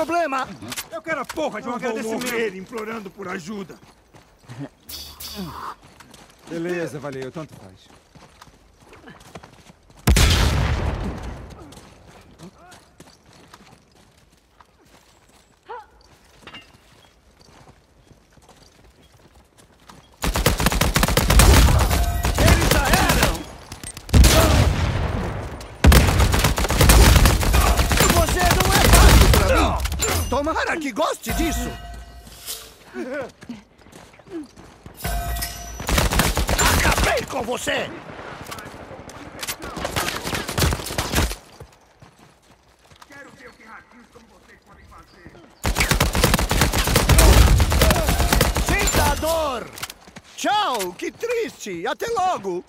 Problema! Eu quero a porra de um agradecimento implorando por ajuda. Beleza, valeu, tanto faz. Tomara que goste disso! Acabei com você! Quero ver o que ratinhos como vocês podem fazer. Sinta a dor! Tchau, que triste! Até logo!